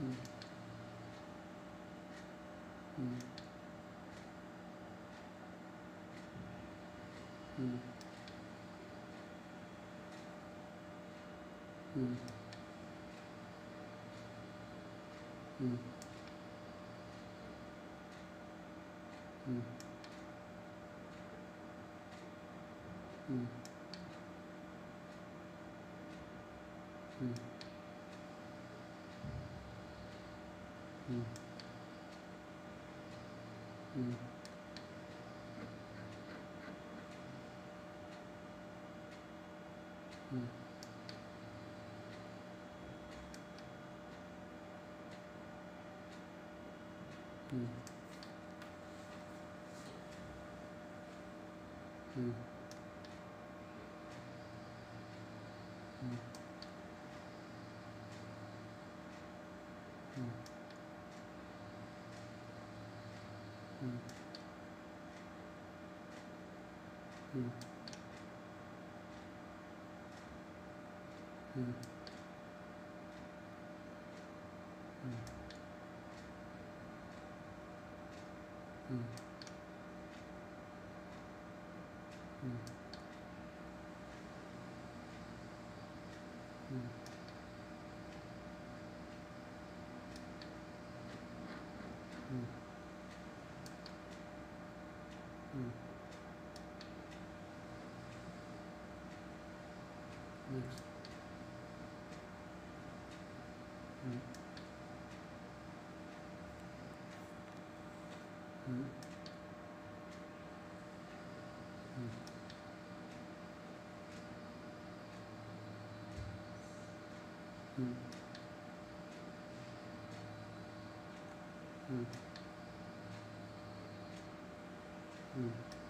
嗯嗯嗯嗯嗯嗯嗯嗯 Mm-hmm. Mm. Mm. 嗯。嗯。嗯。嗯。嗯。嗯。嗯。嗯。嗯。嗯。嗯。嗯。嗯。嗯。嗯。嗯。嗯。